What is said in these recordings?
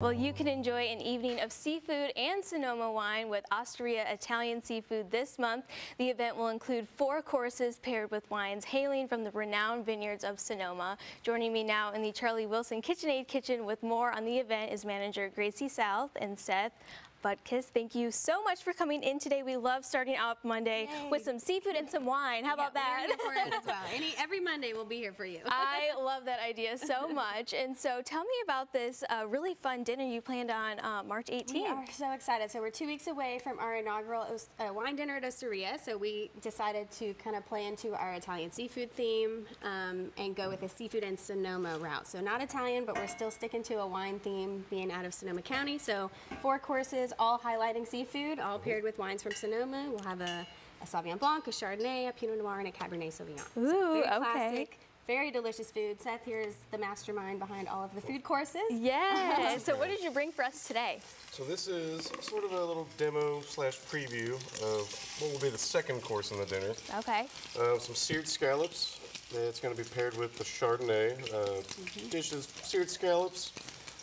Well, you can enjoy an evening of seafood and Sonoma wine with Osteria Italian Seafood this month. The event will include four courses paired with wines hailing from the renowned vineyards of Sonoma. Joining me now in the Charlie Wilson KitchenAid kitchen with more on the event is manager Gracie South and Seth Butkus, thank you so much for coming in today. We love starting off Monday Yay. with some seafood and some wine. How about that? We're for it as well. Any, every Monday we'll be here for you. I love that idea so much. And so tell me about this uh, really fun dinner you planned on uh, March 18th. We are so excited. So we're two weeks away from our inaugural uh, wine dinner at Osteria. So we decided to kind of play into our Italian seafood theme um, and go with a seafood and Sonoma route. So not Italian, but we're still sticking to a wine theme, being out of Sonoma County. So four courses, all highlighting seafood, all paired with wines from Sonoma. We'll have a, a Sauvignon Blanc, a Chardonnay, a Pinot Noir, and a Cabernet Sauvignon. So Ooh, very okay. classic. Very delicious food. Seth here is the mastermind behind all of the food courses. Yes. so what did you bring for us today? So this is sort of a little demo slash preview of what will be the second course in the dinner. Okay. Uh, some seared scallops. It's going to be paired with the Chardonnay. Uh, Dishes, seared scallops,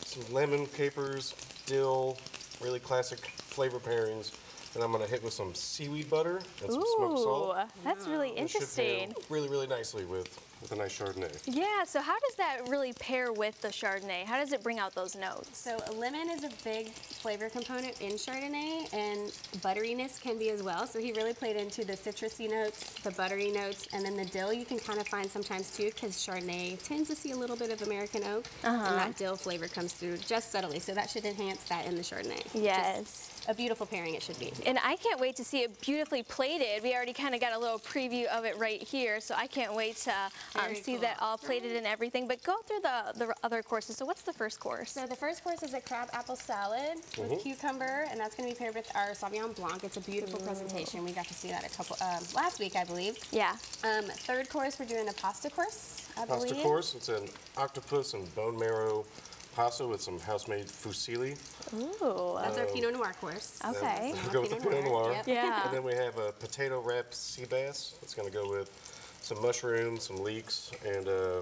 some lemon, capers, dill, really classic flavor pairings. And I'm going to hit with some seaweed butter and some smoked Ooh, salt. that's mm. really It interesting. really, really nicely with, with a nice Chardonnay. Yeah, so how does that really pair with the Chardonnay? How does it bring out those notes? So lemon is a big flavor component in Chardonnay, and butteriness can be as well. So he really played into the citrusy notes, the buttery notes, and then the dill you can kind of find sometimes too, because Chardonnay tends to see a little bit of American oak, and uh-huh. that dill flavor comes through just subtly. So that should enhance that in the Chardonnay. Yes. Just a beautiful pairing it should be. And I can't wait to see it beautifully plated. We already kind of got a little preview of it right here, so I can't wait to um, see cool. that all plated and everything. But go through the, the other courses. So what's the first course? So the first course is a crab apple salad with cucumber, and that's going to be paired with our Sauvignon Blanc. It's a beautiful presentation. We got to see that a couple um, last week, I believe. Yeah. Um, third course, we're doing a pasta course, I Pasta believe. course, it's an octopus and bone marrow pasta with some house-made fusilli. Ooh. That's our Pinot Noir course. Uh, Okay. Then we go with the Pinot Noir. Yep. Yeah. And then we have a potato wrapped sea bass. It's going to go with some mushrooms, some leeks, and a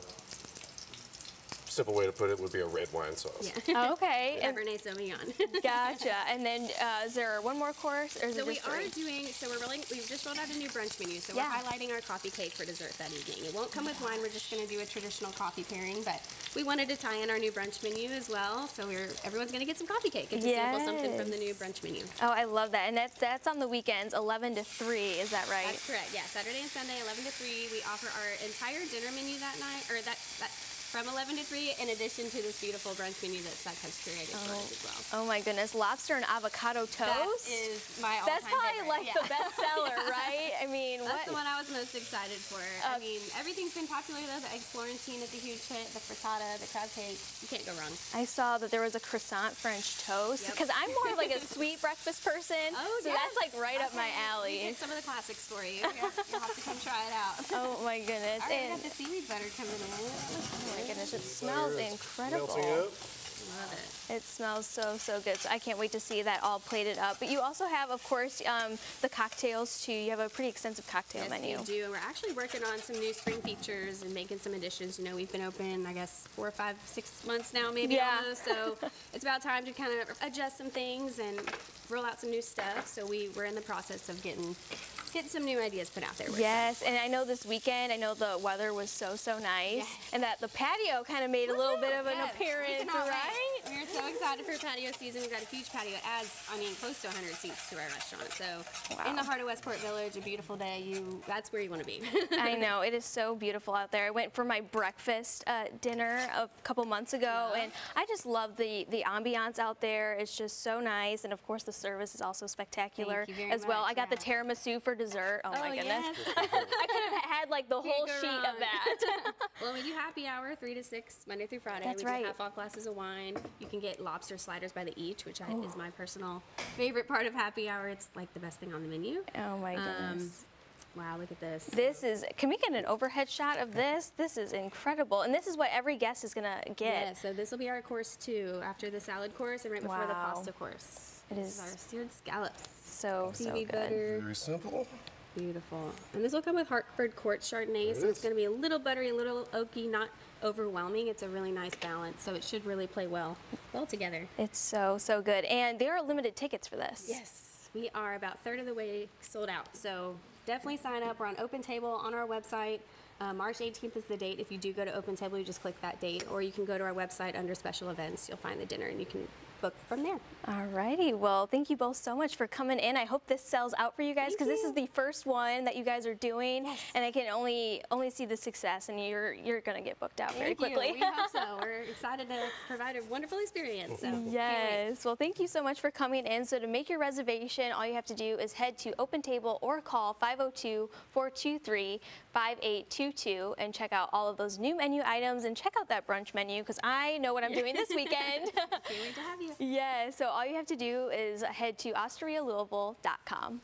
simple way to put it would be a red wine sauce. Yeah. okay. And, Cabernet Sauvignon. gotcha. And then uh, is there one more course, or is so it we just are doing. So we're really We've just rolled out a new brunch menu. So Yeah. we're highlighting our coffee cake for dessert that evening. It won't come with wine. We're just going to do a traditional coffee pairing, but we wanted to tie in our new brunch menu as well. So we're everyone's going to get some coffee cake. It's a sample something from the new brunch menu. Oh, I love that. And that's that's on the weekends, 11 to 3. Is that right? That's correct. Yeah, Saturday and Sunday, 11 to 3. We offer our entire dinner menu that night, or that, that from 11 to 3, in addition to this beautiful brunch menu that Seth has curated for us as oh. well. Oh my goodness, lobster and avocado toast. That is my all-time That's probably favorite. like yeah. the best seller, right? I mean, That's what? the one I was most excited for. Uh, I mean, everything's been popular though. The egg Florentine is a huge hit. The frittata, the crab cakes. You can't go wrong. I saw that there was a croissant French toast Yep. because I'm more of like a sweet breakfast person. Oh, so yes. that's like right up my Okay, we alley. did some of the classics for you. You'll have, you'll have to come try it out. Oh my goodness. All right, we got the seaweed butter coming in. oh my goodness, it smells incredible. Melting up. It. It smells so, so good. So I can't wait to see that all plated up. But you also have, of course, um, the cocktails too. You have a pretty extensive cocktail Yes, menu. we do. We're actually working on some new spring features and making some additions. You know, we've been open, I guess, four, five, six months now, maybe Yeah. almost. So it's about time to kind of adjust some things and roll out some new stuff. So we, we're in the process of getting getting some new ideas put out there. Yes, and I know this weekend, I know the weather was so, so nice. Yes. And that the patio kind of made a little bit of an Yes, we appearance, right? So excited for patio season. We've got a huge patio. It adds, I mean, close to 100 seats to our restaurant. So in the heart of Westport Village, a beautiful day. You, that's where you want to be. I know it is so beautiful out there. I went for my breakfast uh, dinner a couple months ago, and I just love the the ambiance out there. It's just so nice, and of course the service is also spectacular as well. much, I got the tiramisu for dessert. Oh, my Oh, goodness, yes. I could have had like the whole sheet of that. Well, we do happy hour three to six Monday through Friday. That's we right. do half off glasses of wine. You can get lobster sliders by the each, which I, Oh. is my personal favorite part of happy hour. It's like the best thing on the menu. oh my Um, goodness. Wow, look at this. This is, can we get an overhead shot of this? This is incredible. And this is what every guest is gonna get. Yeah, so this will be our course two after the salad course and right before the pasta course. It this is is our seared scallops. So, so good. butter. Very simple. Beautiful. And this will come with Hartford Court Chardonnay, it so it's going to be a little buttery, a little oaky, not overwhelming. It's a really nice balance, so it should really play well, well together. It's so, so good. And there are limited tickets for this. Yes, we are about third of the way sold out. So definitely sign up. We're on Open Table on our website. Uh, March 18th is the date. If you do go to Open Table, you just click that date, or you can go to our website under special events. You'll find the dinner, and you can book from there. Alrighty, well, thank you both so much for coming in. I hope this sells out for you guys because this is the first one that you guys are doing, Yes. and I can only only see the success, and you're you're gonna get booked out very Thank quickly. you. We hope so. We're excited to provide a wonderful experience. So. Yes. Well, thank you so much for coming in. So to make your reservation, all you have to do is head to Open Table or call 502-423-5822 and check out all of those new menu items and check out that brunch menu because I know what I'm doing this weekend. Can't wait to have you. Yeah. So all you have to do is head to osterialouisville.com.